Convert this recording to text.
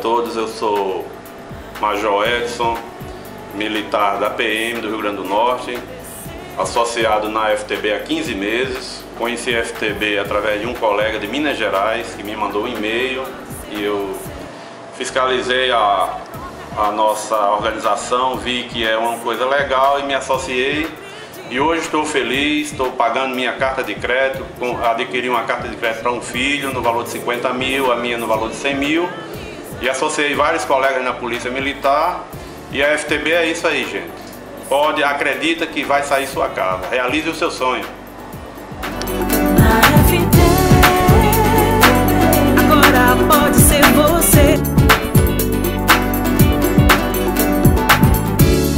todos, eu sou Major Edson, militar da PM do Rio Grande do Norte, associado na FTB há 15 meses. Conheci a FTB através de um colega de Minas Gerais que me mandou um e-mail e eu fiscalizei a, a nossa organização, vi que é uma coisa legal e me associei. E hoje estou feliz, estou pagando minha carta de crédito, adquiri uma carta de crédito para um filho no valor de 50 mil, a minha no valor de 100 mil. E associei vários colegas na Polícia Militar. E a FTB é isso aí, gente. Pode, acredita que vai sair sua casa. Realize o seu sonho.